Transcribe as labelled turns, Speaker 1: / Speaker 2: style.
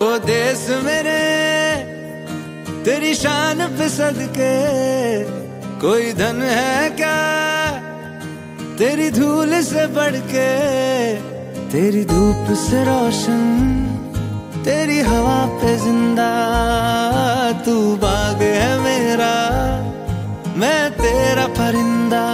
Speaker 1: ओ देश मेरे, तेरी शान पे सदके, कोई धन है क्या? तेरी धूल से बढ़ के तेरी धूप से रोशन, तेरी हवा पे ज़िंदा, तू बाग है मेरा, मैं तेरा परिंदा।